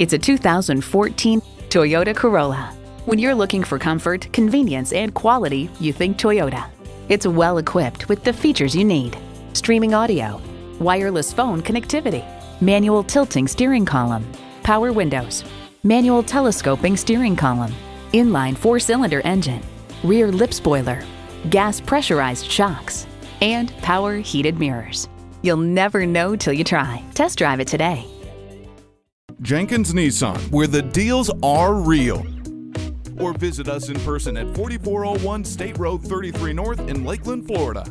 It's a 2014 Toyota Corolla. When you're looking for comfort, convenience, and quality, you think Toyota. It's well equipped with the features you need streaming audio, wireless phone connectivity, manual tilting steering column, power windows, manual telescoping steering column, inline four cylinder engine, rear lip spoiler, gas pressurized shocks, and power heated mirrors. You'll never know till you try. Test drive it today. Jenkins Nissan, where the deals are real. Or visit us in person at 4401 State Road 33 North in Lakeland, Florida.